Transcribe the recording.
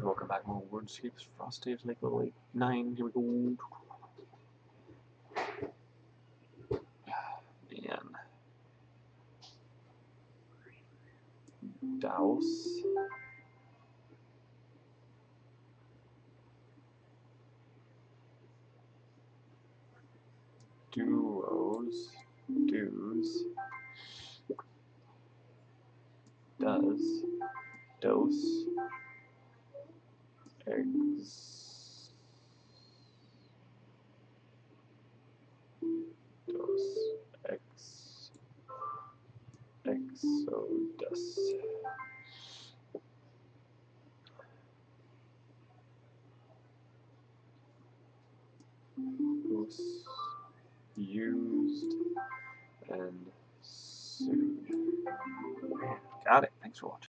Welcome back, more Wordscapes, Frosted Lake Level 8, 9, here we go. Man. Douse. Duos. Do's. Does. Dose eggs dos x exodus Us used and sued. Got it. Thanks for watching.